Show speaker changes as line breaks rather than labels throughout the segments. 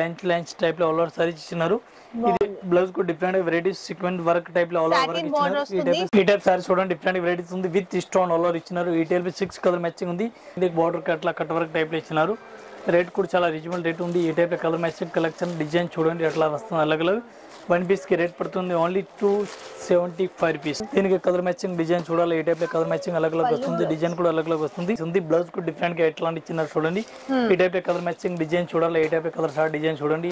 Lunch lunch టైప్లో all over saris ఇచ్చినారు. ఇది బ్లౌజ్కు డిఫరెంట్ వెరైటీస్ సీక్వెంట్ వర్క్ టైప్లో ఆల్ ఓవర్ ఇచ్చినారు. ఈ. టైప్ సారీస్ చూడండి డిఫరెంట్ వెరైటీస్ ఉంది. విత్ స్టోన్ ఆల్ ఓవర్ ఇచ్చినారు. ఈ టైప్ సిక్స్ కలర్ మ్యాచింగ్ ఉంది. ఇది బార్డర్ కట్ లా కట్ వర్క్ టైప్లో ఇచ్చినారు. రేట్ కూడా చాలా రీజనబుల్ రేట్ ఉంది. ఈ type colour matching collection design చూడండి ఎట్లా వస్తుంది అలగ్ అలగ్ వన్ పీస్కి రేట్ పడుతుంది only two seventy five rupees దీనికి కలర్ మ్యాచింగ్ డిజైన్ చూడాలి. ఈ టైప్ కలర్ మ్యాచింగ్ అలగ్ అలగ్ వస్తుంది డిజైన్ కూడా అలగ్ అలగ్ వస్తుంది. ఉంది బ్లౌజ్ కూడా డిఫరెంట్గా ఎట్లా ఇచ్చినారు చూడండి. ఈ టైప్ కలర్ మ్యాచింగ్ డిజైన్ చూడాలి. ఈ టైప్ కలర్ షార్ట్ డిజైన్ చూడండి.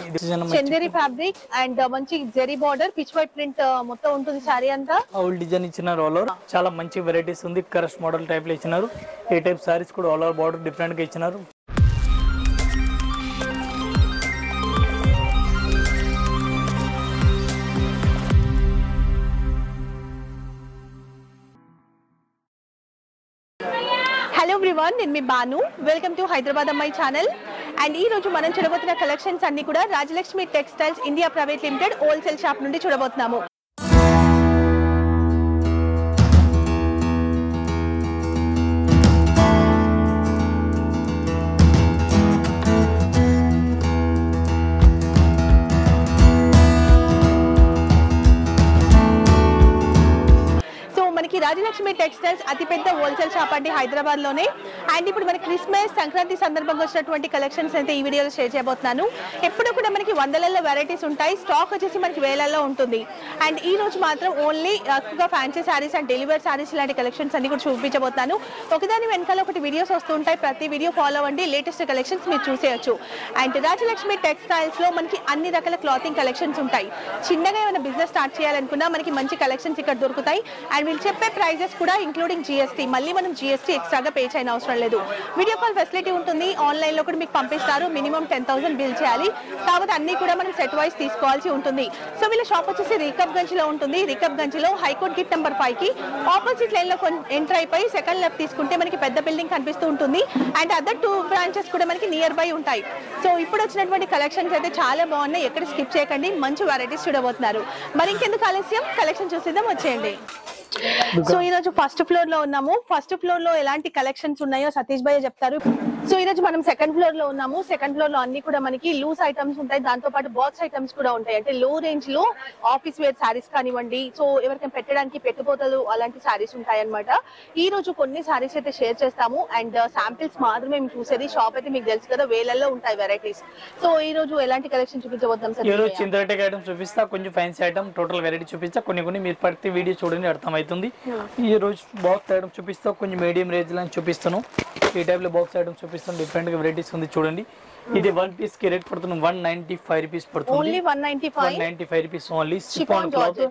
చందేరి ఫ్యాబ్రిక్ అండ్ మంచి zari border peach white print మొత్తం ఉంటుంది సారీ అంతా.
ఆల్ డిజైన్ ఇచ్చినారు ఆల్ ఓవర్ చాలా మంచి వెరైటీస్ ఉంది. కరస్ మోడల్ టైప్లో ఇచ్చినారు. ఈ టైప్ సారీస్ కూడా ఆల్ ఓవర్ బార్డర్ డిఫరెంట్గా ఇచ్చినారు.
ఎవ్రీవన్ నేను మీ బాను. వెల్కమ్ టు హైదరాబాద్ అమ్మాయి ఛానల్ అండ్ ఈ రోజు మనం చూడబోతున్న కలెక్షన్స్ అన్ని కూడా Rajalakshmi textiles India private limited wholesale shop నుండి చూడబోతున్నాము. రాజలక్ష్మి టెక్స్టైల్స్ అతిపెద్ద హోల్సేల్ షాప్ అండి హైదరాబాద్లోనే అండ్ ఇప్పుడు మనకి క్రిస్మస్ సంక్రాంతి సందర్భంగా వచ్చినటువంటి కలెక్షన్స్ అయితే ఈ వీడియోలో షేర్ చేయబోతున్నాను. ఎప్పుడు కూడా మనకి వందలలో వెరైటీస్ ఉంటాయి. స్టాక్ వచ్చేసి మనకి వేలల్లో ఉంటుంది. అండ్ ఈ రోజు మాత్రం ఓన్లీ uh, ఎక్కువగా fancy saris and delivery saris లాంటి కలెక్షన్స్ అన్ని కూడా చూపించబోతున్నాను. ఒకదాని వెనకాల ఒకటి వీడియోస్ వస్తూ ఉంటాయి. ప్రతి వీడియో ఫాలో అవ్వండి. లేటెస్ట్ కలెక్షన్స్ మీరు చూసేయచ్చు. అండ్ రాజలక్ష్మి టెక్స్టైల్స్లో మనకి అన్ని రకాల క్లాతింగ్ కలెక్షన్స్ ఉంటాయి. చిన్నగా ఏమైనా బిజినెస్ స్టార్ట్ చేయాలనుకున్నా మనకి మంచి కలెక్షన్స్ ఇక్కడ దొరుకుతాయి. అండ్ వీళ్ళు చెప్పే ప్రైజెస్ కూడా ఇంక్లూడింగ్ జిఎస్టీ మళ్ళీ మనం జిఎస్టీ ఎక్స్ట్రాగా పే చేయని అవసరం లేదు. వీడియో కాల్ ఫెసిలిటీ ఉంటుంది. ఆన్లైన్లో కూడా మీకు పంపిస్తారు. మినిమం టెన్ థౌసండ్ బిల్ చేయాలి. కాబట్టి అన్ని కూడా మనం సెట్ వైస్ తీసుకోవాల్సి ఉంటుంది. సో వీళ్ళ షాప్ వచ్చేసి రికబ్ గంజ్లో ఉంటుంది. రికబ్ గంజ్లో హైకోర్ట్ గిట్ నెంబర్ ఫైవ్కి ఆపోజిట్ లైన్లో ఎంటర్ అయిపోయి సెకండ్ లెఫ్ట్ తీసుకుంటే మనకి పెద్ద బిల్డింగ్ కనిపిస్తూ ఉంటుంది. అండ్ అదర్ టూ బ్రాంచెస్ కూడా మనకి నియర్ బై ఉంటాయి. సో ఇప్పుడు వచ్చినటువంటి కలెక్షన్స్ అయితే చాలా బాగున్నాయి. ఎక్కడ స్కిప్ చేయకండి. మంచి వెరైటీస్ చూడబోతున్నారు. మరి ఇంకెందుకు ఆలస్యం? కలెక్షన్ చూసేద్దాం. వచ్చేయండి. సో ఈ రోజు ఫస్ట్ ఫ్లోర్లో ఉన్నాము. ఫస్ట్ ఫ్లోర్లో ఎలాంటి కలెక్షన్స్ ఉన్నాయో సతీష్ భయ్య చెప్తారు. సో ఈ రోజు మనం సెకండ్ ఫ్లోర్లో ఉన్నాము. సెకండ్ ఫ్లోర్లో అన్ని కూడా మనకి లూస్ ఐటమ్స్ ఉంటాయి. దాంతో పాటు బాక్స్ ఐటమ్స్ కూడా ఉంటాయి. అంటే లో రేంజ్లో ఆఫీస్ వేర్ సారీస్ కానివ్వండి. సో ఎవరికైనా పెట్టడానికి పెట్టుబోతలు అలాంటి సారీస్ ఉంటాయి అనమాట ఈ రోజు కొన్ని సారీస్ అయితే షేర్ చేస్తాము. అండ్ శాంపిల్స్ మాత్రమే మేము చూసేది. షాప్ అయితే మీకు తెలుసు కదా వేలల్లో ఉంటాయి వెరైటీస్ సో ఈ రోజు ఎలాంటి కలెక్షన్ చూపించబోతాం సార్
చింతరటెక్ ఐటమ్ చూపిస్తా. కొంచెం ఫ్యాన్సీ ఐటమ్ టోటల్ వెరైటీ చూపిస్తా. కొన్ని కొన్ని మీరు ప్రతి వీడియో చూడండి అర్థమవుతుంది. ఈ రోజు బాక్స్ ఐటమ్ చూపిస్తా కొంచెం మీడియం రేంజ్లో చూపిస్తాను. ఈ టైప్లో బాక్స్ ఐటమ్ చూపిస్తాను డిఫరెంట్గా వెరైటీస్ ఉంది చూడండి. ఇది వన్ పీస్కి రేట్ పడుతుంది వన్ నైన్టీ ఫైవ్ రూపీస్ పడుతుంది
one ninety five
rupees only chiffon cloth.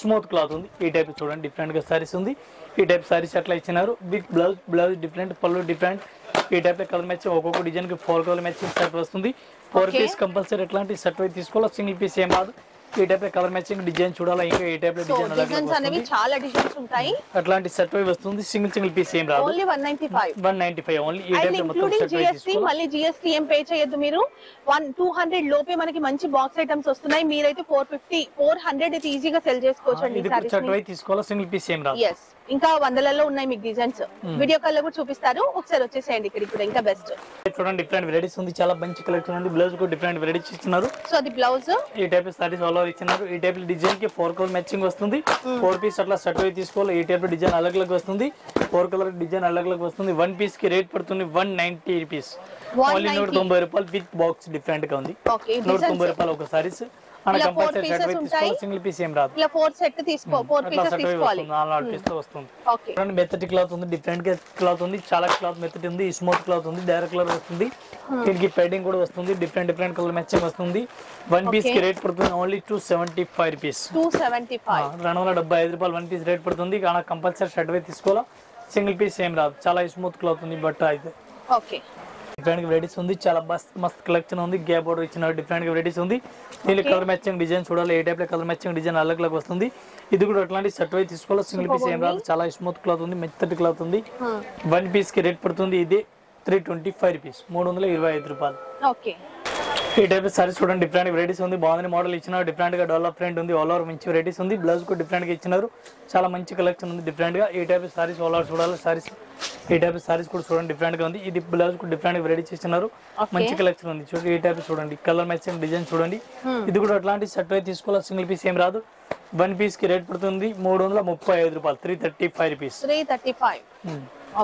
Smooth cloth ఉంది. ఈ టైప్ చూడండి డిఫరెంట్గా సారీస్ ఉంది. ఈ టైప్ సారీస్ అట్లా ఇచ్చినారు. బిగ్ బ్లౌజ్ బ్లౌజ్ డిఫరెంట్ పళ్ళు డిఫరెంట్ ఈ టైప్ కలర్ మ్యాచింగ్ ఒక్కొక్క డిజైన్కి ఫోర్ కలర్ మ్యాచింగ్ సెట్ వస్తుంది. ఫోర్. పీస్ కంపల్సరీ ఎట్లాంటి సెట్ అయితే తీసుకోవాలి సింగిల్ పీస్ ఏం కాదు ఈ టైప్ కలర్ మ్యాచింగ్ డిజైన్ చూడాలా? ఇంకా ఈ టైప్ డిజైన్
డిజైన్స్ అనేవి చాలా డిజైన్స్ ఉంటాయి.
అట్లాంటి సెట్ అయి వస్తుంది. సింగిల్ సింగిల్ పీస్ ఏం రాదు.
Only one ninety five
one ninety five only ఈ టైప్ మొత్తం
ఇంక్లూడింగ్ జిఎస్టీ మళ్ళీ జిఎస్టీ ఏం పే చేయొద్దు మీరు? వన్ టూ హండ్రెడ్ లోపే మనకి మంచి బాక్స్ ఐటమ్స్ వస్తున్నాయి. మీరైతే ఫోర్ ఫిఫ్టీ ఫోర్ హండ్రెడ్ అయితే ఈజీగా సెల్ చేసుకోవచ్చు అండి
ఇది సెట్ అయి తీసుకోవాలి? సింగిల్ పీస్ ఏం రాదు.
ఎస్ ఇంకా వందలలో ఉన్నాయి మీకు డిజైన్స్ వీడియో కాల్లో కూడా చూపిస్తారు. ఒకసారి వచ్చేసేయండి ఇక్కడికి కూడా. ఇంకా బెస్ట్
చూడండి డిఫరెంట్ వెరైటీస్ ఉంది. చాలా మంచి కలెక్షన్ ఉంది. బ్లౌజ్ కూడా డిఫరెంట్ వెరైటీస్ ఇస్తున్నారు.
సో అది బ్లౌజ్
ఈ టైప్ సారీస్ ఆల్ ఓవర్ ఇచ్చినారు. ఈ టైప్ డిజైన్కి ఫోర్ కలర్ మ్యాచింగ్ వస్తుంది. ఫోర్ పీస్ అట్లా సెట్ అయి తీసుకోవాలి. ఈ టైప్ డిజైన్ అలగ్ అలగ్ వస్తుంది. ఫోర్ కలర్ డిజైన్ అలగ్ అలగ్ వస్తుంది. వన్ పీస్కి రేట్ పడుతుంది వన్ నైన్టీ రూపీస్. ఓన్లీ నూట తొంభై రూపాయలు విత్ బాక్స్ డిఫరెంట్గా ఉంది నూట తొంభై రూపాయలు ఒక సారీస్.
ఇలా ఉంటాయి.
తీసుకోవాలి సింగిల్ పీస్ ఏం రాదు.
ఇలా ఫోర్ సెట్ తీసుకో. ఫోర్
అట్లా
పీసెస్
సెట్ అయి
తీసుకోవాలి.
వస్తుంది నాలుగు పీస్తో వస్తుంది.
ఓకే.
మెత్తటి క్లాత్ ఉంది డిఫరెంట్ క్లాత్ ఉంది చాలా క్లాత్ మెత్తటి ఉంది స్మూత్ క్లాత్ ఉంది డైరెక్ట్ కలర్ వస్తుంది. దీనికి పెయింటింగ్ కూడా వస్తుంది డిఫరెంట్ డిఫరెంట్ కలర్ మ్యాచింగ్ వస్తుంది. వన్
పీస్కి.
రేట్ పడుతుంది only two seventy five rupees
two seventy five
రెండు వందల డెబ్బై ఐదు రూపాయలు వన్ పీస్ రేట్ పడుతుంది. కానీ కంపల్సరీ షర్ట్ వే తీసుకోవాలా? సింగిల్ పీస్ ఏం రాదు. చాలా స్మూత్ క్లాత్ ఉంది బట్ అయితే.
ఓకే.
డిఫరెంట్ వెరైటీస్ ఉంది. చాలా మస్త్ మస్త్ కలెక్షన్ ఉంది. గ్యాప్ బోర్డర్ ఇచ్చిన డిఫరెంట్ వెరైటీస్ ఉంది. దీనికి. కలర్ మ్యాచింగ్ డిజైన్ చూడాలి. ఏ టైప్లో కలర్ మ్యాచింగ్ డిజైన్ అలగ్ అలగ్ వస్తుంది. ఇది కూడా అట్లాంటి సెట్ వై తీసుకోవాలి. సింగిల్ పీస్ ఏం రాదు. చాలా స్మూత్ క్లాత్ ఉంది. మెత్తటి క్లాత్ ఉంది. వన్ పీస్కి రేట్ పడుతుంది. ఇది త్రీ ట్వంటీ ఫైవ్ రూపీస్ మూడు వందల ఇరవై ఐదు రూపాయలు.
ఓకే
ఈ టైప్ సారీస్ చూడండి డిఫరెంట్ వెరైటీస్ ఉంది. బాగుంది మోడల్ ఇచ్చినారు. డిఫరెంట్గా డెవలప్ ప్రింట్ ఉంది. ఆల్ ఓవర్ మంచి వెరైటీస్ ఉంది. బ్లౌజ్ కూడా డిఫరెంట్గా ఇచ్చినారు. చాలా మంచి కలెక్షన్ ఉంది డిఫరెంట్గా. ఈ టైప్ సారీస్ ఆల్ ఓవర్ చూడాలి. సారీస్ ఈ టైప్ సారీస్ కూడా చూడండి డిఫరెంట్గా ఉంది. ఇది బ్లౌజ్ కూడా డిఫరెంట్గా రెడీ చేస్తున్నారు మంచి కలెక్షన్ ఉంది. చూడండి ఈ టైప్ చూడండి. కలర్ మ్యాచింగ్ డిజైన్ చూడండి. ఇది కూడా అట్లాంటి షర్ట్ అయితే తీసుకోవాలి? సింగిల్ పీస్ ఏం రాదు. వన్ పీస్కి రేట్ పడుతుంది మూడు వందల ముప్పై ఐదు రూపాయలు. Three thirty five rupees
three thirty five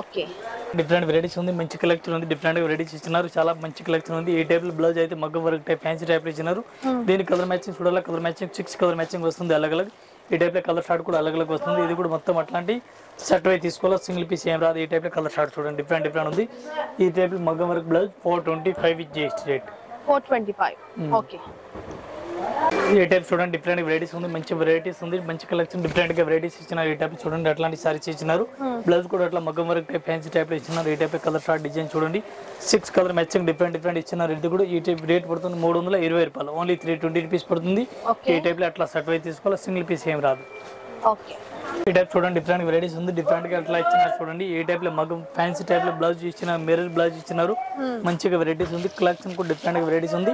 okay
different varieties ఉంది. మంచి కలెక్షన్ ఉంది. డిఫరెంట్ వెరైటీస్ ఇచ్చినారు చాలా మంచి కలెక్షన్ ఉంది. ఈ టైప్ బ్లౌజ్ అయితే మగ్గం వర్క్ టైప్ ఫ్యాన్సీ టైప్ ఇచ్చినారు. దీని కలర్ మ్యాచింగ్ చూడాలి? Colour matching six colour matching వస్తుంది అలగ్ అలగ్ ఈ టైప్లో కలర్ షార్ట్ కూడా అలగ్ అలగ్ వస్తుంది. ఇది కూడా మొత్తం అట్లాంటి షర్ట్ అయితే తీసుకోవాలి? సింగిల్ పీస్ ఏం రాదు. ఈ టైప్లో కలర్ షార్ట్ చూడండి. డిఫరెంట్ డిఫరెంట్ ఉంది. ఈ టైప్ మగ్గం work blouse four twenty five with GST rate
four twenty five okay
ఈ టైప్ చూడండి డిఫరెంట్ వెరైటీస్ ఉంది. మంచి వెరైటీస్ ఉంది. మంచి కలెక్షన్ డిఫరెంట్గా వెరైటీస్ ఇచ్చినారు ఈ టైప్ చూడండి అట్లాంటి సారీస్ ఇచ్చినారు. బ్లౌజ్ కూడా అట్లా మగ్గం వర్క్ టైప్ ఫ్యాన్సీ టైప్లో ఇచ్చినారు. ఈ టైప్ కలర్ షార్ట్ డిజైన్ చూడండి. Six colour matching different different ఇచ్చినారు. ఇది కూడా ఈ టైప్ రేట్ పడుతుంది మూడు వందల ఇరవై రూపాయలు. ఓన్లీ త్రీ ట్వంటీ రూపీస్ పడుతుంది. ఈ టైప్లో అట్లా సర్ట్ అయితే తీసుకోవాలి? సింగిల్ పీస్ ఏం రాదు.
ఓకే.
ఈ టైప్ చూడండి డిఫరెంట్ వెరైటీస్ ఉంది డిఫరెంట్గా అట్లా ఇచ్చినారు చూడండి. ఈ టైప్లో మగ్గం ఫ్యాన్సీ టైప్లో బ్లౌజ్ ఇచ్చిన మిర్రర్ బ్లౌజ్ ఇచ్చినారు. మంచిగా వెరైటీస్ ఉంది కలెక్షన్ కూడా డిఫరెంట్ వెరైటీస్ ఉంది.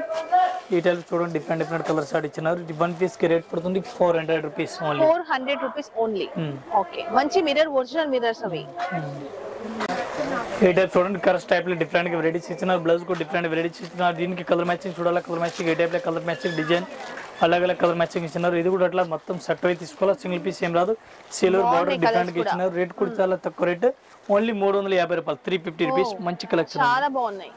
ఈ టైప్ చూడండి డిఫరెంట్ డిఫరెంట్ కలర్ షార్ట్ ఇచ్చినారు. వన్ పీస్కి రేట్ పడుతుంది four hundred rupees only
four hundred rupees only okay మంచి మిర్రర్ ఒరిజినల్ మిర్రర్స్ అవి.
ఈ టైప్ చూడండి కలర్స్ టైప్లో డిఫరెంట్ వెరైటీస్ ఇచ్చినారు బ్లౌజ్ కూడా డిఫరెంట్ వెరైటీస్ ఇచ్చినారు దీనికి కలర్ మ్యాచింగ్ చూడాలి? కలర్ మ్యాచింగ్ ఏ టైప్లో? కలర్ మ్యాచింగ్ డిజైన్ అలాగే కలర్ మ్యాచింగ్ ఇచ్చినారు ఇది కూడా అట్లా మొత్తం సెట్ అయి తీసుకోవాలి? సింగిల్ పీస్ ఏం రాదు. Silver border different. ఇచ్చినారు రేట్ కూడా. చాలా తక్కువ రేట్ ఓన్లీ మూడు వందల యాభై రూపాయలు. త్రీ ఫిఫ్టీ రూపీస్ మంచి కలెక్షన్
చాలా బాగున్నాయి.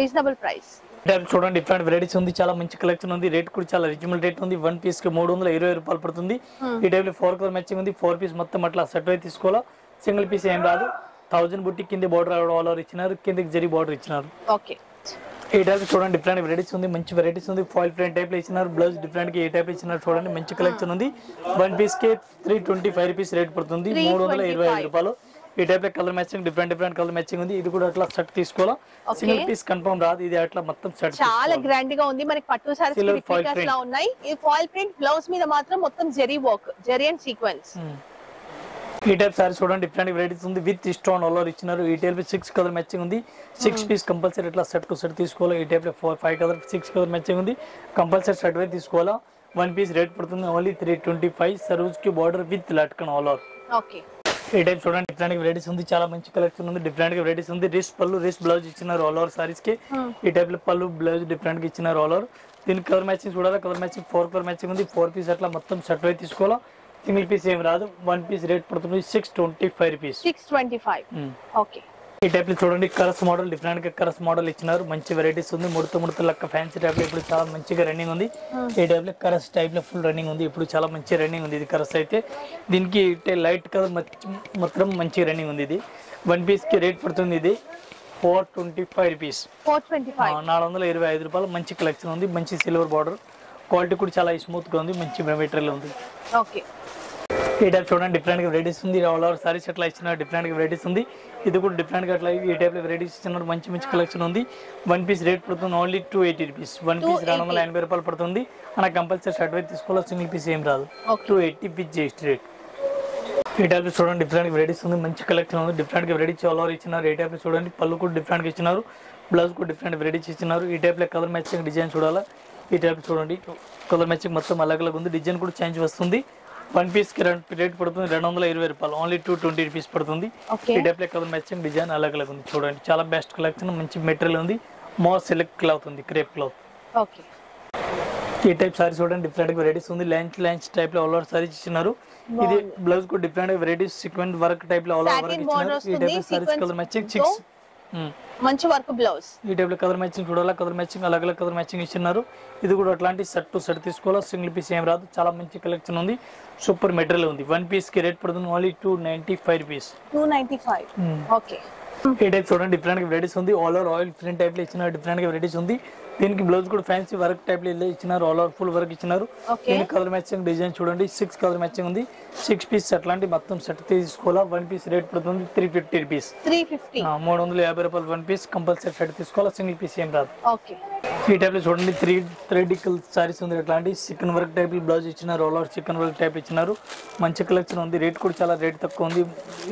రీజనబుల్ ప్రైస్
టైప్ చూడండి డిఫరెంట్ వెరైటీస్ ఉంది. చాలా మంచి కలెక్షన్ ఉంది. రేట్ కూడా చాలా రిజనబుల్ రేట్ ఉంది. వన్ పీస్కి మూడు వందల ఇరవై రూపాయలు పడుతుంది. ఈ టైప్లో ఫోర్ కలర్ మ్యాచింగ్ ఉంది. ఫోర్ పీస్ మొత్తం అట్లా సెట్ అయి తీసుకోవాలా? సింగిల్ పీస్ ఏం రాదు. థౌజండ్ బుట్టి కింద బార్డర్ ఆల్ ఓవర్ ఇచ్చినారు కిందకి జరి బార్డర్ ఇచ్చినారు.
ఓకే.
ఈ టైప్ చూడండి డిఫరెంట్ వెరైటీస్ ఉంది మంచి వెరైటీస్ ఉంది. ఫాయిల్ ప్రింట్ టైప్లో ఇచ్చినారు బ్లౌజ్ డిఫరెంట్గా ఏ టైప్ ఇచ్చినారు చూడండి మంచి కలెక్షన్ ఉంది. వన్ పీస్కి three twenty five rupees rate పడుతుంది మూడు వందల ఇరవై ఐదు రూపాయలు. ఈ టైప్లో colour matching different different colour matching ఉంది. ఇది కూడా అట్లా సెట్ తీసుకోవాలా. సింగిల్ పీస్ కన్ఫర్మ్ రాదు ఇది అట్లా మొత్తం సెట్
చాలా గ్రాండ్గా ఉంది. మనకి పట్టు సారీస్ ఉన్నాయి. ఈ ఫాయిల్ ప్రింట్ బ్లౌజ్ మీద మాత్రం మొత్తం zari work zari and sequence
ఈ టైప్ సారీ చూడండి డిఫరెంట్ వెరైటీస్ ఉంది. విత్ స్టోన్ ఆల్ ఇచ్చినారు. ఈ టైప్ సిక్స్ కలర్ మ్యాచింగ్ ఉంది. సిక్స్ పీస్ కంపల్సరీ ఇట్లా సెట్ టు సెట్ తీసుకోవాలి ఈ type four five colour six colour matching ఉంది. కంపల్సరీ సెట్ వై తీసుకోవాలా? వన్ పీస్ రేట్ పడుతుంది. ఓన్లీ త్రీ ట్వంటీ ఫైవ్ సర్వీస్కి border with latkan all over ఈ type చూడండి డిఫరెంట్ వెరైటీస్ ఉంది. చాలా మంచి కలెక్షన్ ఉంది. డిఫరెంట్ వెరైటీస్ ఉంది. రిస్ పళ్ళు రిస్ బ్లౌజ్ ఇచ్చినారు ఆల్ ఓవర్ సారీస్కి. ఈ టైప్లో పళ్ళు బ్లౌజ్ డిఫరెంట్గా ఇచ్చినారు ఆల్ ఓవర్ దీనికి కలర్ మ్యాచింగ్ చూడాలి? Colour matching four colour matching ఉంది. ఫోర్ పీస్ అట్లా మొత్తం సెట్ వై తీసుకోవాలా? సింగిల్ పీస్ ఏం రాదు. వన్ పీస్ రేట్ పడుతుంది six twenty five rupees.
Six twenty five. Okay.
ఈ టైప్లో చూడండి కరస్ మోడల్ డిఫరెంట్గా కరస్ మోడల్ ఇచ్చినారు. మంచి వెరైటీస్ ఉంది. ముడత ముడత లెక్క ఫ్యాన్సీ టైప్లో ఇప్పుడు చాలా మంచిగా రన్నింగ్ ఉంది. ఈ టైప్లో కరస్ టైప్లో ఫుల్ రన్నింగ్ ఉంది. ఇప్పుడు చాలా మంచి రన్నింగ్ ఉంది ఇది కరస్ అయితే. దీనికి లైట్ కలర్ మొత్తం మంచి రన్నింగ్ ఉంది ఇది. వన్ పీస్కి రేట్ పడుతుంది ఇది four twenty five rupees
four twenty five
నాలుగు వందల ఇరవై ఐదు రూపాయలు మంచి కలెక్షన్ ఉంది. మంచి సిల్వర్ బార్డర్ క్వాలిటీ కూడా చాలా స్మూత్గా ఉంది మంచి మెటీరియల్ ఉంది.
ఓకే.
ఈ టైప్ చూడండి డిఫరెంట్గా వెరైటీస్ ఉంది. ఆల్ ఓవర్ సారీస్ అట్లా ఇచ్చిన డిఫరెంట్గా వెరైటీస్ ఉంది. ఇది కూడా డిఫరెంట్గా అట్లా ఈ టైప్లో వెరైటీస్ ఇచ్చినారు మంచి మంచి కలెక్షన్ ఉంది. వన్ పీస్ రేట్ పడుతుంది only two eighty rupees one piece రెండు వందల ఎనభై రూపాయలు పడుతుంది. మనకు కంపల్సరీ షర్ట్ వైపు తీసుకోవాలి సింగిల్ పీస్ ఏం రాదు. Two eighty piece GST rate ఈ టైప్లో చూడండి డిఫరెంట్ వెరైటీస్ ఉంది మంచి కలెక్షన్ ఉంది. డిఫరెంట్గా వెరైటీస్ ఆల్ ఓవర్ ఇచ్చినారు. ఈ టైప్లో చూడండి పళ్ళు కూడా డిఫరెంట్గా ఇచ్చినారు. బ్లౌజ్ కూడా డిఫరెంట్ వెరైటీస్ ఇచ్చినారు. ఈ టైప్లో కలర్ మ్యాచింగ్ డిజైన్ చూడాలా. ఈ టైప్ చూడండి. కలర్ మ్యాచింగ్ మొత్తం అలగ్ అలగ్ ఉంది. డిజైన్ కూడా చేంజ్ వస్తుంది. వన్ పీస్కి రెండు రేట్ పడుతుంది. రెండు వందల ఇరవై రూపాయలు. ఓన్లీ టూ ట్వంటీ రూపీస్ పడుతుంది. ఈ టైప్ కలర్ మ్యాచింగ్ డిజైన్ అలగ్ అలగ్ ఉంది. చూడండి. చాలా బెస్ట్ కలెక్షన్ మంచి మెటీరియల్ ఉంది. మో సిల్క్ క్లాత్ ఉంది. క్రేప్ క్లాత్
ఓకే
ఈ టైప్ సారీ చూడండి. డిఫరెంట్ వెరైటీస్ ఉంది. లంచ్ లంచ్ టైప్లో ఆల్ ఓవర్ సారీస్ ఇచ్చినారు. ఇది బ్లౌజ్ కూడా డిఫరెంట్ వెరైటీస్ సీక్వెంట్ వర్క్ టైప్లో ఆల్ ఓవర్ ఇచ్చినారు. ఈ టైప్ సారీస్ కలర్ మ్యాచింగ్తో.
మంచి వర్క్ బ్లౌజ్.
ఈ టైప్లో కలర్ మ్యాచింగ్ చూడాలా? కలర్ మ్యాచింగ్ అలాగే అలాగే కలర్ మ్యాచింగ్ ఇచ్చినారు ఇది కూడా అట్లాంటి సెట్ టు సెట్ తీసుకోవాలా? సింగిల్ పీస్ ఏం రాదు. చాలా మంచి కలెక్షన్ ఉంది. సూపర్ మెటీరియల్ ఉంది. వన్ పీస్కి రేట్ పడుతుంది only two ninety five rupees.
Two ninety five. Okay.
ఈ టైప్ చూడండి డిఫరెంట్ వెరైటీస్ ఉంది. ఆల్ ఓవర్ ఆయిల్ ప్రింట్ టైప్లో ఇచ్చిన డిఫరెంట్ వెరైటీస్ ఉంది. దీనికి బ్లౌజ్ కూడా ఫ్యాన్సీ వర్క్ టైప్లో ఇచ్చినారు. ఆల్ ఓవర్ ఫుల్ వర్క్ ఇచ్చినారు. దీనికి కలర్ మ్యాచింగ్ డిజైన్ చూడండి. సిక్స్ కలర్ మ్యాచింగ్ ఉంది. సిక్స్ పీస్ అట్లాంటి మొత్తం సెట్ తీసుకోవాలా. వన్ పీస్ రేట్ పడుతుంది. త్రీ ఫిఫ్టీ రూపీస్ మూడు వందల యాభై రూపాయలు వన్ పీస్ కంపల్సరీ సెట్ తీసుకోవాలా. సింగిల్ పీస్ ఏం రాదు.
ఓకే
ఈ టైప్లో చూడండి. త్రీ థ్రెడికల్ సారీస్ ఉంది అట్లాంటి చికెన్ వర్క్ టైప్ బ్లౌజ్ ఇచ్చినారు. All over chikan work type ఇచ్చినారు. మంచి కలెక్షన్ ఉంది. రేట్ కూడా చాలా రేట్ తక్కువ ఉంది.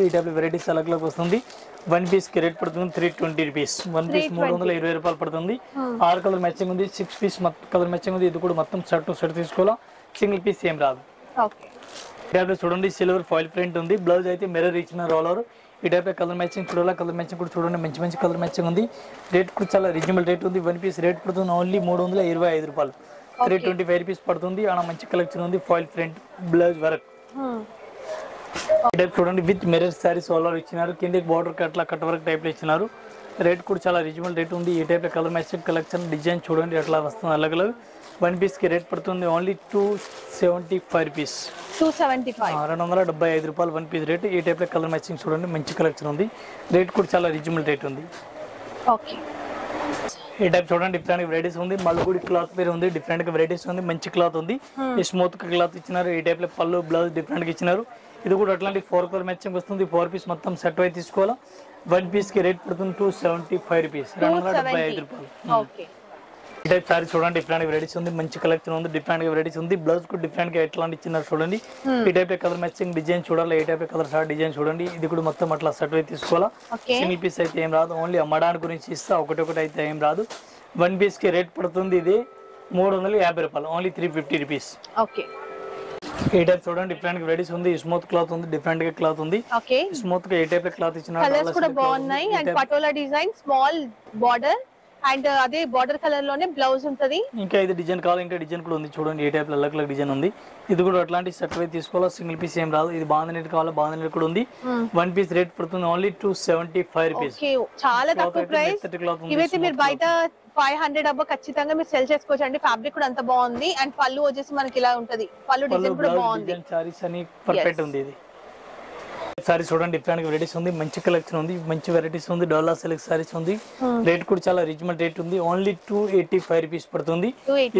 ఈ టైప్ వెరైటీస్ అలగ్ వస్తుంది. వన్ పీస్కి రేట్ పడుతుంది three twenty rupees. One piece మూడు వందల ఇరవై రూపాయలు పడుతుంది. ఆరు కలర్ మ్యాచింగ్ ఉంది సిక్స్ పీస్ కలర్ మ్యాచింగ్ ఉంది. ఇది కూడా మొత్తం షర్ట్ షర్ట్ తీసుకోవాలా? సింగిల్ పీస్ ఏం రాదు. టైప్ చూడండి సిల్వర్ ఫాయిల్ ప్రింట్ ఉంది. బ్లౌజ్ అయితే మిర్రర్ ఇచ్చిన రోలర్. ఈ టైప్ కలర్ మ్యాచింగ్ చూడాలా? కలర్ మ్యాచింగ్ కూడా చూడండి. మంచి మంచి కలర్ మ్యాచింగ్ ఉంది. రేట్ కూడా చాలా రీజనబుల్ రేట్ ఉంది. వన్ పీస్ రేట్ పడుతుంది ఓన్లీ మూడు వందల ఇరవై ఐదు రూపాయలు. త్రీ ట్వంటీ ఫైవ్ రూపీస్ పడుతుంది. ఆడ మంచి కలెక్షన్ ఉంది. Foil print blouse work. Type చూడండి విత్ మిరర్ శారీస్ ఆల్ ఇచ్చినారు. కిందకి బార్డర్ కట్లా కట్ వర్క్ టైప్లో ఇచ్చినారు. రేట్ కూడా చాలా రీజనబుల్ రేట్ ఉంది. ఈ type colour matching collection design చూడండి ఎట్లా వస్తుంది అలగ్ అలగ్ వన్ పీస్కి రేట్ పడుతుంది only two seventy five rupees
two seventy five
రెండు వందల డెబ్బై ఐదు రూపాయలు వన్ పీస్ రేట్ ఈ టైప్ కలర్ మ్యాచింగ్ చూడండి మంచి కలెక్షన్ ఉంది. రేట్ కూడా చాలా రీజనబుల్ రేట్ ఉంది.
ఓకే
ఈ టైప్ చూడండి డిఫరెంట్ వెరైటీస్ ఉంది. మల్లుగుడి క్లాత్ పేరు ఉంది డిఫరెంట్ వెరైటీస్ ఉంది. మంచి క్లాత్ ఉంది. ఈ స్మూత్ క్లాత్ ఇచ్చినారు. ఈ టైప్లో పళ్ళు బ్లౌజ్ డిఫరెంట్గా ఇచ్చినారు. ఇది కూడా అట్లాంటి ఫోర్ కలర్ మ్యాచింగ్ వస్తుంది. ఫోర్ పీస్ మొత్తం సెట్ అయి తీసుకోవాలా. వన్ పీస్కి రేట్ పడుతుంది టూ సెవెంటీ ఫైవ్ రూపీస్. రెండు వందల డెబ్బై ఐదు రూపాయలు. ఈ టైప్ సారీ చూడండి డిఫరెంట్ వెరైటీస్ ఉంది. మంచి కలెక్షన్ ఉంది డిఫరెంట్ వెరైటీస్ ఉంది. బ్లౌజ్ కూడా డిఫరెంట్గా ఎట్లాంటి ఇచ్చినారు చూడండి. ఈ టైప్ కలర్ మ్యాచింగ్ డిజైన్ చూడాలి? ఈ టైప్ కలర్ షార్ట్ డిజైన్ చూడండి. ఇది కూడా మొత్తం అట్లా సెట్ అయి తీసుకోవాలా. సింగిల్ పీస్ అయితే ఏం రాదు. ఓన్లీ అమ్మడానికి గురించి ఇస్తా. ఒకటి ఒకటి అయితే ఏం రాదు. వన్ పీస్కి రేట్ పడుతుంది ఇది మూడు వందల యాభై రూపాయలు. Only three fifty rupees
okay.
ఈ టైప్ చూడండి. డిఫరెంట్ వెరైటీస్ ఉంది. స్మూత్ క్లాత్ ఉంది. డిఫరెంట్గా క్లాత్ ఉంది.
ఓకే.
స్మూత్గా ఏ టైప్ క్లాత్ ఇచ్చిన
కలర్స్ కూడా బాగున్నాయి. And patola design small border. And అదే బార్డర్ కలర్లోనే బ్లౌజ్ ఉంటది.
ఇంకా ఇది డిజైన్ కావాలి ఇంకా డిజైన్ కూడా ఉంది చూడండి ఏ టైప్ అల్లగ్ డిజైన్ ఉంది. ఇది కూడా అట్లాంటి సెట్ అయితే తీసుకోవాలా సింగిల్ పీస్ ఏం రాదు. ఇది బాగుంది నీట్ కావాలా బాగుంది నీట్ కూడా ఉంది. వన్ పీస్ రేట్ పడుతుంది only two seventy five rupees
చాలా తక్కువ ప్రైస్ ఇవైతే మీరు బయట ఫైవ్ హండ్రెడ్ అబ్బా ఖచ్చితంగా మీరు సెల్ చేసుకోవచ్చు అండి ఫ్యాబ్రిక్ కూడా అంత బాగుంది. అండ్ పళ్ళు వచ్చేసి మనకి ఇలా ఉంటది. పళ్ళు డిజైన్ కూడా బాగుంది.
పర్ఫెక్ట్ ఉంది ఇది. సారీస్ చూడండి డిఫరెంట్ వెరైటీస్ ఉంది. మంచి కలెక్షన్ ఉంది. మంచి వెరైటీస్ ఉంది. డోలా సిల్క్ సారీస్ ఉంది. రేట్ కూడా చాలా రీజనబుల్ రేట్ ఉంది. Only two eighty five rupees పడుతుంది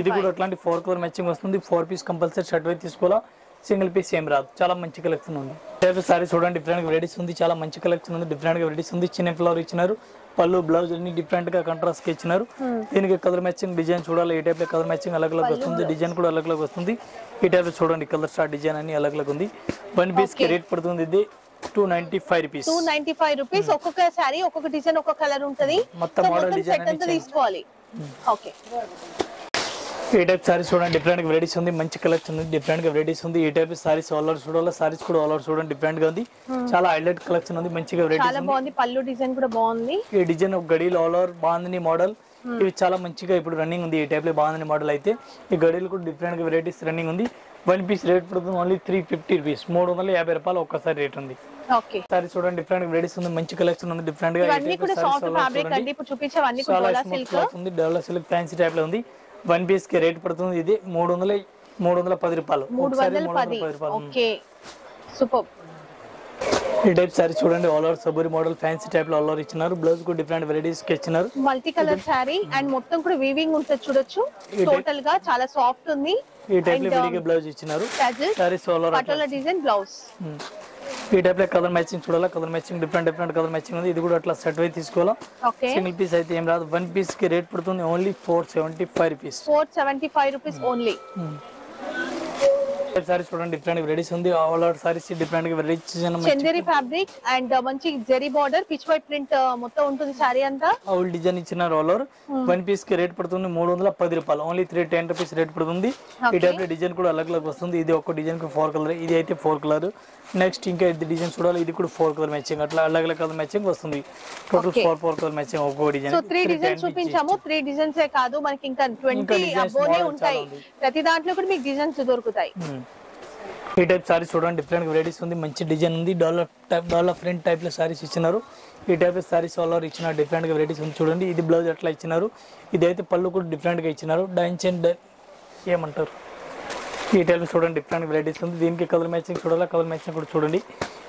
ఇది కూడా అట్లాంటి ఫోర్ కలర్ మ్యాచింగ్ వస్తుంది. ఫోర్ పీస్ కంపల్సరీ షర్ట్ అయితే తీసుకోవాలా? సింగిల్ పీస్ ఏం రాదు. చాలా మంచి కలెక్షన్ ఉంది. టైప్ సారీ చూడండి డిఫరెంట్ వెరైటీస్ ఉంది. చాలా మంచి కలెక్షన్ ఉంది. డిఫరెంట్ వెరైటీస్ ఉంది. చిన్న ఫ్లవర్ ఇచ్చినారు. పళ్ళు బ్లౌజ్ అన్ని డిఫరెంట్గా కాంట్రాస్ట్కి ఇచ్చినారు. దీనికి కలర్ మ్యాచింగ్ డిజైన్ చూడాలి. ఈ టైప్ కలర్ మ్యాచింగ్ అలగ్ అలగ్ వస్తుంది. డిజైన్ కూడా అలగ్ అలగ్ వస్తుంది. ఈ టైప్ చూడండి కలర్ స్టార్ డిజైన్ అన్ని అలగ్ అలగ్ ఉంది. వన్ పీస్కి రేట్ పడుతుంది. ఇది two ninety five rupees
two ninety five rupees ఒక్కొక్క సారీ ఒక్కొక్క డిజైన్ ఒక్కొక్క కలర్ ఉంటది.
మొత్తం model
మొత్తం
అని
అంతా తీసుకోవాలి. ఓకే
ఈ టైప్ సారీస్ చూడండి డిఫరెంట్ వెరైటీస్ ఉంది మంచి కలెక్షన్ ఉంది డిఫరెంట్గా వెరైటీస్ ఉంది. ఈ టైప్ సారీస్ ఆల్ ఓవర్ చూడాలి? సారీస్ కూడా ఆల్ ఓవర్ చూడండి డిఫరెంట్గా ఉంది. చాలా హైలైట్ కలెక్షన్ ఉంది మంచిగా వెరైటీస్
చాలా బాగుంది పళ్ళు డిజైన్ కూడా బాగుంది.
ఈ డిజైన్ ఒక గడిలో ఆల్ ఓవర్ బాగుంది మోడల్ ఇవి చాలా మంచిగా ఇప్పుడు రన్నింగ్ ఉంది ఈ టైప్లో బాగుంది మోడల్ అయితే. ఈ గడిలు కూడా డిఫరెంట్గా వెరైటీస్ రన్నింగ్ ఉంది. వన్ పీస్ రేట్ పడుతుంది ఓన్లీ త్రీ ఫిఫ్టీ రూపీస్. మూడు వందల యాభై రూపాయలు ఒక్కసారి రేట్ ఉంది. సారీ చూడండి డిఫరెంట్ వెరైటీస్ ఉంది మంచి కలెక్షన్ ఉంది డిఫరెంట్గా ఉంది సిల్క్ ఫ్యాన్సీ టైప్లో ఉంది. వన్ పీస్కి రేట్ పడుతుంది ఇది మూడు వందల మూడు వందల పది రూపాయలు.
మూడు వందల పది.
రూపాయలు.
సూపర్.
ఈ టైప్ సారీ చూడండి. ఆల్ ఓవర్ సబూరి మోడల్ ఫ్యాన్సీ టైప్లో ఆల్ ఓవర్ ఇచ్చినారు. బ్లౌజ్ కూడా డిఫరెంట్ వెరైటీస్కి ఇచ్చినారు.
మల్టీ కలర్ శారీ అండ్ మొత్తం కూడా వీవింగ్ ఉంటుంది చూడొచ్చు. టోటల్గా చాలా సాఫ్ట్ ఉంది.
ఈ టైప్లో విడిగా బ్లౌజ్ ఇచ్చినారు.
Tassels
saris all over
patola design blouse
ఈ టైప్లో కలర్ మ్యాచింగ్ చూడాలా? Colour matching different different colour matching ఉంది. ఇది కూడా అట్లా సెట్ అయి తీసుకోవాలా?
ఓకే
సింగిల్ పీస్ అయితే ఏం రాదు. వన్ పీస్కి రేట్ పడుతుంది. Only four seventy five rupees
four seventy five rupees only
saris చూడండి డిఫరెంట్ వెరైటీస్ ఉంది. All over saris different varieties
Chanderi fabric and మంచి zari border pitch white print మొత్తం ఉంటుంది శారీ అంతా.
అవుల్ డిజైన్ ఇచ్చిన రోలర్ వన్ పీస్కి rate పడుతుంది మూడు వందల పది రూపాయలు. Only three ten rupees rate పడుతుంది. ఈ టైప్లో డిజైన్ కూడా అలగ్ అలగ్ వస్తుంది. ఇది ఒక డిజైన్కి ఫోర్ కలర్ ఇది అయితే ఫోర్ కలర్ నెక్స్ట్ ఇంకా ఇది డిజైన్ చూడాలి. ఇది కూడా ఫోర్ కలర్ మ్యాచింగ్ అట్లా అలగ్ అలగ్ కలర్ మ్యాచింగ్ వస్తుంది. Total four four colour matching ఒక్కో డిజైన్
సో త్రీ డిజైన్స్ చూపించాము. త్రీ డిజైన్స్ ఏ కాదు. మనకి ఇంకా ట్వంటీ అబోనే ఉంటాయి. ప్రతి దాంట్లో కూడా మీకు డిజైన్స్ దొరుకుతాయి.
ఈ టైప్ సారీస్ చూడండి డిఫరెంట్ వెరైటీస్ ఉంది మంచి డిజైన్ ఉంది డాలర్ టైప్ డాలర్ ఫ్రంట్ టైప్లో సారీస్ ఇచ్చినారు. ఈ టైప్ సారీస్ ఆల్ ఓవర్ ఇచ్చిన డిఫరెంట్గా వెరైటీస్ ఉంది చూడండి ఇది బ్లౌజ్ అట్లా ఇచ్చినారు ఇదైతే పళ్ళు కూడా డిఫరెంట్గా ఇచ్చినారు డైన్స్ అండ్ ఏమంటారు? ఈ టైప్ చూడండి డిఫరెంట్ వెరైటీస్ ఉంది దీనికి కలర్ మ్యాచింగ్ చూడాలి కలర్ మ్యాచింగ్ కూడా చూడండి.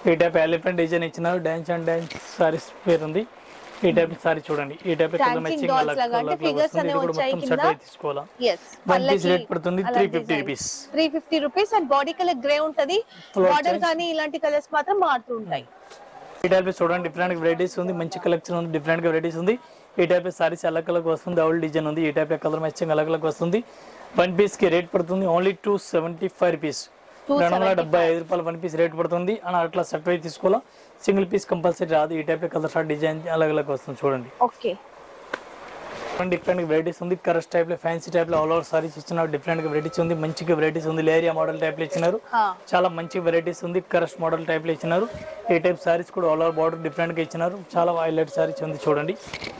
ఈ టైప్ ఎలిఫెంట్ డిజైన్ ఇచ్చినారు డ్యాన్స్ అండ్ డ్యాన్స్ సారీస్ పేరు ఉంది ఈ టైప్ సారీ చూడండి. ఈ టైప్
Dancing
మ్యాచింగ్
dolls
అలా
లాగా అంటే figures
వస్తుంది ఇది
అనేవి
కూడా
వచ్చాయి కింద.
తీసుకోవాలా?
ఎస్
వన్ పీస్ రేట్ పడుతుంది three fifty rupees
three fifty rupees and body colour grey ఉంటది. బార్డర్ కానీ ఇలాంటి కలర్స్ మాత్రం మారుతూ ఉంటాయి.
ఈ టైప్ చూడండి డిఫరెంట్ వెరైటీస్ ఉంది మంచి కలెక్షన్ ఉంది డిఫరెంట్ వెరైటీస్ ఉంది. ఈ టైప్ సారీస్ అలగ్ అలగ్ వస్తుంది అవుల్ డిజైన్ ఉంది. ఈ టైప్ కలర్ మ్యాచింగ్ అలగ్ అలగ్ వస్తుంది. వన్ పీస్కి రేట్ పడుతుంది only two seventy five rupees రెండు వందల డెబ్బై ఐదు రూపాయలు వన్ పీస్ రేట్ పడుతుంది. అని అట్లా సెట్ అయి తీసుకోవాలా? సింగిల్ పీస్ కంపల్సరీ రాదు. ఈ టైప్ కలర్ షార్ట్ డిజైన్ అలగ్ అలగ్ వస్తుంది. చూడండి.
ఓకే.
డిఫరెంట్ వెరైటీస్ ఉంది. కరస్ టైప్లో ఫ్యాన్సీ టైప్లో ఆల్ ఓవర్ సారీస్ ఇచ్చినారు డిఫరెంట్గా వెరైటీస్ ఉంది. మంచిగా వెరైటీస్ ఉంది. లేరియా మోడల్ టైప్లో ఇచ్చినారు. చాలా మంచి వెరైటీస్ ఉంది. కరస్ మోడల్ టైప్లో ఇచ్చినారు. ఈ టైప్ సారీస్ కూడా ఆల్ ఓవర్ బార్డర్ డిఫరెంట్గా ఇచ్చినారు. చాలా హైలైట్ సారీస్ ఉంది చూడండి.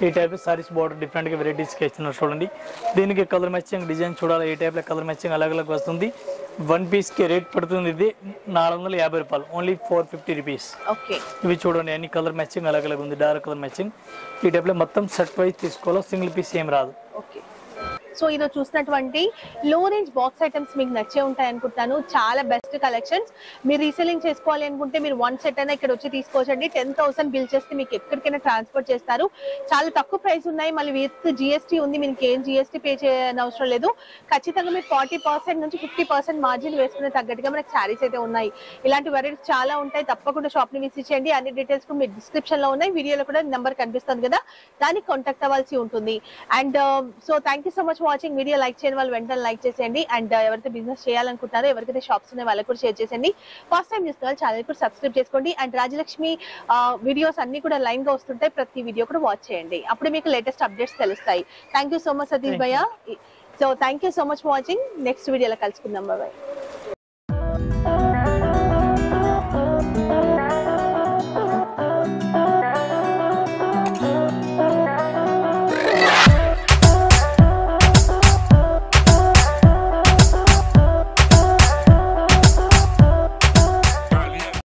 ఈ టైప్ సారీస్ బార్డర్ డిఫరెంట్గా వెరైటీస్గా ఇచ్చినారు చూడండి. దీనికి కలర్ మ్యాచింగ్ డిజైన్ చూడాలి. ఈ టైప్లో కలర్ మ్యాచింగ్ అలగ్ అలగ్ వస్తుంది. వన్ పీస్కి రేట్ పడుతుంది ఇది నాలుగు వందల యాభై రూపాయలు. ఓన్లీ ఫోర్ ఫిఫ్టీ రూపీస్ ఇవి చూడండి అన్ని కలర్ మ్యాచింగ్ అలగ్ అలగ్ ఉంది. డార్క్ కలర్ మ్యాచింగ్ ఈ టైప్లో మొత్తం సెట్ వైజ్ తీసుకోవాలి? సింగిల్ పీస్ ఏం రాదు
ఓకే సో ఇది చూసినటువంటి లో రేంజ్ బాక్స్ ఐటమ్స్ మీకు నచ్చే ఉంటాయి అనుకుంటాను. చాలా బెస్ట్ కలెక్షన్స్ మీరు రీసెలింగ్ చేసుకోవాలి అనుకుంటే మీరు వన్ సెట్ అయినా ఇక్కడ వచ్చి తీసుకోవచ్చండి. టెన్ థౌసండ్ బిల్ చేస్తే మీకు ఎక్కడికైనా ట్రాన్స్పోర్ట్ చేస్తారు. చాలా తక్కువ ప్రైస్ ఉన్నాయి. మళ్ళీ విత్ జిఎస్టీ ఉంది. మీకు ఏం జిఎస్టీ పే చేయని అవసరం లేదు. ఖచ్చితంగా మీరు ఫార్టీ పర్సెంట్ నుంచి ఫిఫ్టీ పర్సెంట్ మార్జిన్ వేసుకునే తగ్గట్టుగా మనకి శారీస్ అయితే ఉన్నాయి. ఇలాంటి వెరైటీస్ చాలా ఉంటాయి. తప్పకుండా షాప్ని విజిట్ చేయండి. అన్ని డీటెయిల్స్ కూడా మీ డిస్క్రిప్షన్లో ఉన్నాయి. వీడియోలో కూడా నెంబర్ కనిపిస్తుంది కదా. దానికి కాంటాక్ట్ అవ్వాల్సి ఉంటుంది. And so thank you so much watching video like చేయని వాళ్ళు వెంటనే లైక్ చేసేయండి. అండ్ ఎవరైతే బిజినెస్ చేయాలనుకుంటారో ఎవరికైతే షాప్స్ ఉన్నాయి వాళ్ళకి కూడా షేర్ చేసేయండి. ఫస్ట్ టైం చూస్తున్న వాళ్ళు ఛానల్ కూడా సబ్స్క్రైబ్ చేసుకోండి. అండ్ రాజలక్ష్మి వీడియోస్ అన్ని కూడా లైన్గా వస్తుంటాయి. ప్రతి వీడియో కూడా వాచ్ చేయండి. అప్పుడు మీకు లేటెస్ట్ అప్డేట్స్ తెలుస్తాయి. Thank you so much Satish భయ్య so thank you so much watching next వీడియోలో కలుసుకుందాం. బాయ్